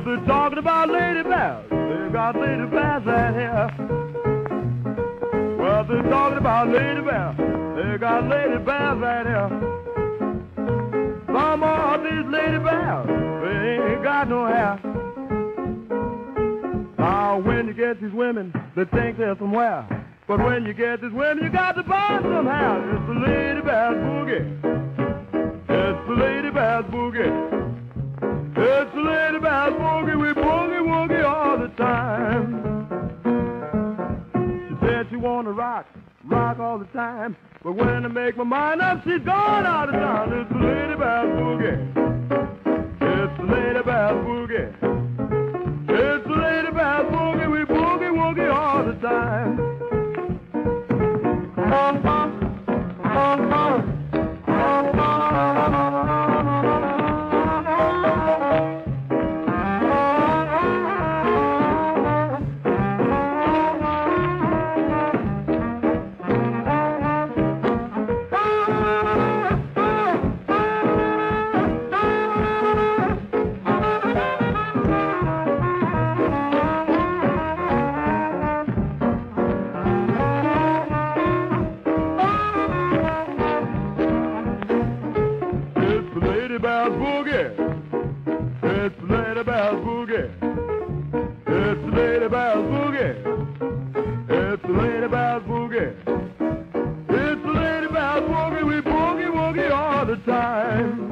Well, they're talking about lady bears. They got lady bears out here. Well, they're talking about lady bears. They got lady bears out here. Some of these lady bears, they ain't got no hair. Now, when you get these women, they think they're somewhere. But when you get these women, you got to buy hair. It's the lady bears boogie. It's the lady bears boogie. Time. She said she wanna rock, rock all the time. But when I make my mind up, she's gone out of town. It's the lady bears boogie. It's the lady bears boogie. It's the lady bears boogie. We boogie woogie all the time. Ladybell's Boogie. It's the Ladybell's Boogie. It's the Ladybell's Boogie. It's the Ladybell's Boogie. We boogie woogie all the time.